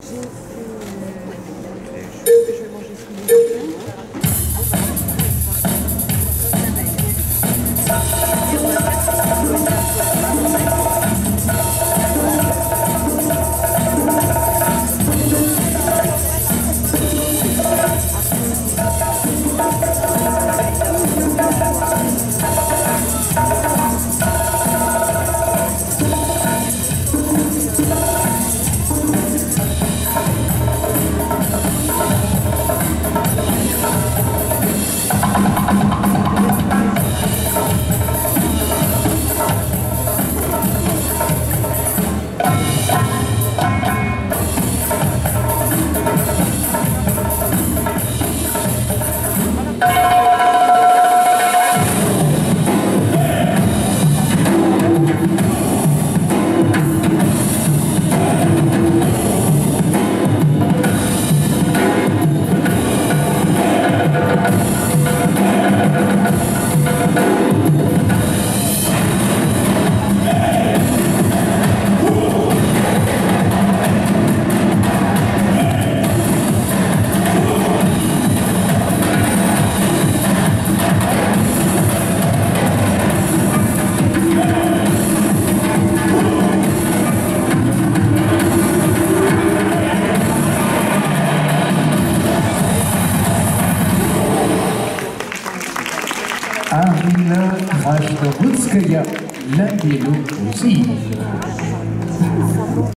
嗯。Анна Хашковудская на Белюкуси.